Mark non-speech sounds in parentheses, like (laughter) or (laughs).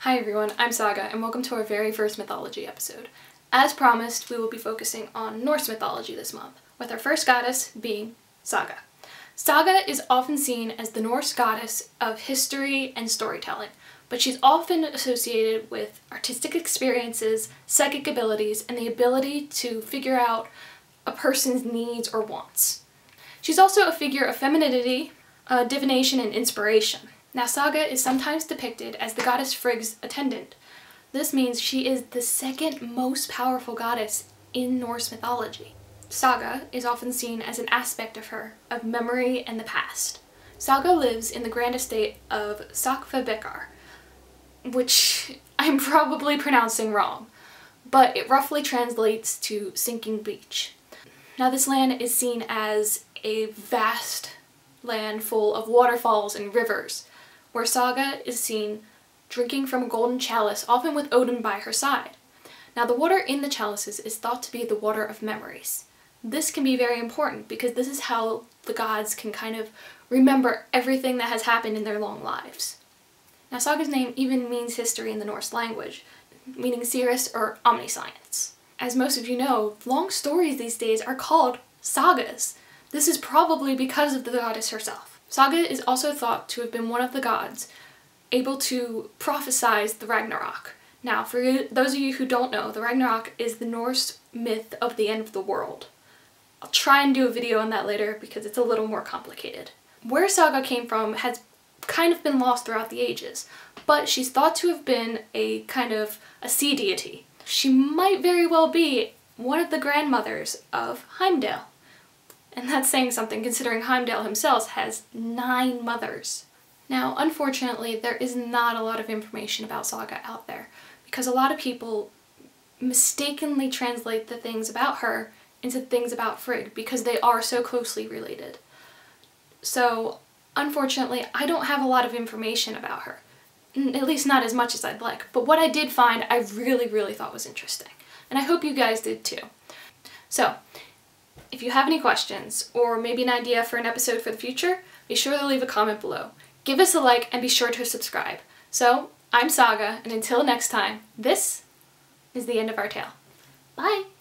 Hi everyone, I'm Saga and welcome to our very first mythology episode. As promised, we will be focusing on Norse mythology this month, with our first goddess being Saga. Saga is often seen as the Norse goddess of history and storytelling, but she's often associated with artistic experiences, psychic abilities, and the ability to figure out a person's needs or wants. She's also a figure of femininity, uh, divination, and inspiration. Now Saga is sometimes depicted as the goddess Frigg's attendant. This means she is the second most powerful goddess in Norse mythology. Saga is often seen as an aspect of her, of memory and the past. Saga lives in the grand estate of Sakfabekar, which (laughs) I'm probably pronouncing wrong, but it roughly translates to sinking beach. Now this land is seen as a vast land full of waterfalls and rivers, where Saga is seen drinking from a golden chalice, often with Odin by her side. Now the water in the chalices is thought to be the water of memories. This can be very important because this is how the gods can kind of remember everything that has happened in their long lives. Now Saga's name even means history in the Norse language, meaning seeress or omniscience. As most of you know, long stories these days are called sagas. This is probably because of the goddess herself. Saga is also thought to have been one of the gods able to prophesize the Ragnarok. Now, for you, those of you who don't know, the Ragnarok is the Norse myth of the end of the world. I'll try and do a video on that later because it's a little more complicated. Where Saga came from has kind of been lost throughout the ages, but she's thought to have been a kind of a sea deity. She might very well be one of the grandmothers of Heimdall. And that's saying something considering Heimdall himself has nine mothers. Now, unfortunately, there is not a lot of information about Saga out there because a lot of people mistakenly translate the things about her into things about Frigg because they are so closely related. So, unfortunately, I don't have a lot of information about her. At least not as much as I'd like. But what I did find, I really, really thought was interesting. And I hope you guys did too. So, if you have any questions or maybe an idea for an episode for the future, be sure to leave a comment below. Give us a like and be sure to subscribe. So, I'm Saga, and until next time, this is the end of our tale. Bye!